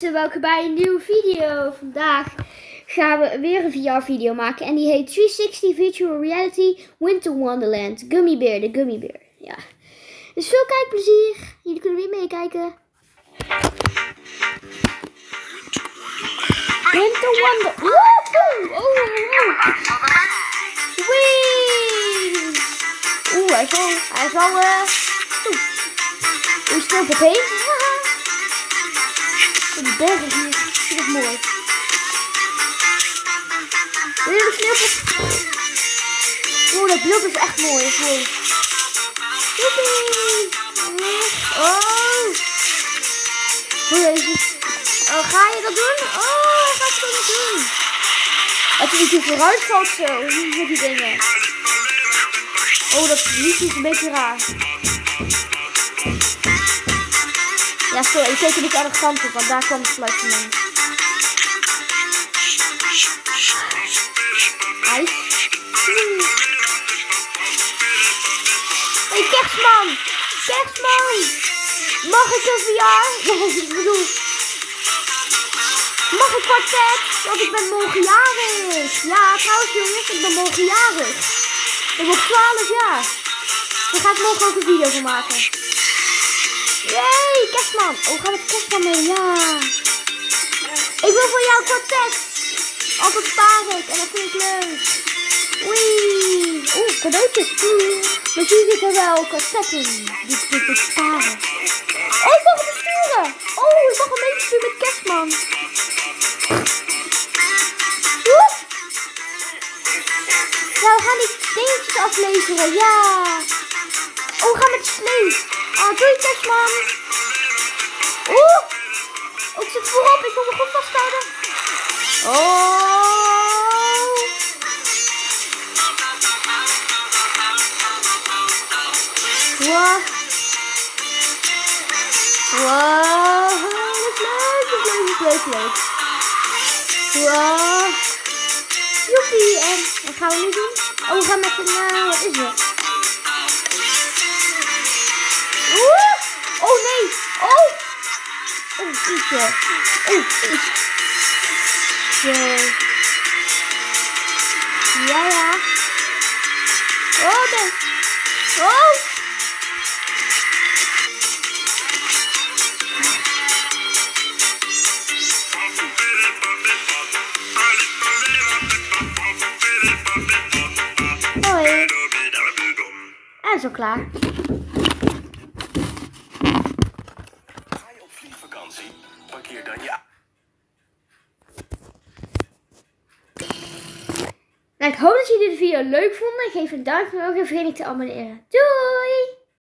Welkom bij een nieuwe video. Vandaag gaan we weer een VR-video maken. En die heet 360 Virtual Reality Winter Wonderland. Gummy Bear, de Gummy Bear. Ja. Dus veel kijkplezier. Jullie kunnen weer meekijken. Winter Wonder. Woehoe! Oh, oh, oh. Wee! Oeh, hij is al... Hij is al... Uh... Oeh. Hoe snel op heen? Bergen hier. Dat is mooi. Wil je de sneeuwpop? Oeh, dat beeld is echt mooi. Wow. Oh. Hoe deze. Oh, ga je dat doen? Oh, hij gaat het doen. Als je niet hier vooruit valt zo. Met die dingen. Oh, dat liedje is een beetje raar. Ja, sorry, ik keek een beetje aan de kant op, want daar kwam het geluid vandaan. IJs. Hey, kerstman! Kerstman! Mag ik een VR? Nee, ik bedoel... Mag ik kwartet? Want ik ben morgen jarig. Ja, trouwens jongens, ik ben morgen jarig. Ik word 12 jaar. Daar ga ik morgen ook een video van maken. Yay, kerstman. Oh, gaat het kerstman mee? Ja. Ik wil voor jou kwartet. Altijd spaar ik en dat vind ik leuk. Wee. Oeh, cadeautjes. Misschien zitten wel kwartetten. Die ik moet sparen. Oh, ik mag hem besturen. Oh, ik mag hem meebesturen met kerstman. Oeh. Ja, we gaan die dingetjes afleveren. Ja. Oh, we gaan met de slee. Ah, doei kerstman. Oeh. Ik zit voorop. Ik moet me goed vasthouden. Oh. Wow. Wow. Dat is leuk, dat is leuk, dat is leuk, leuk. Wow. Joepie. En wat gaan we nu doen? Oh, we gaan met een, uh, wat is het? Oh, ietsje. Oh. Ja, ja. Oh nee. Oh. Hoi. En zo klaar. Parkeer dan ja. Nou, ik hoop dat jullie de video leuk vonden. Geef een duimpje omhoog en vergeet niet te abonneren. Doei!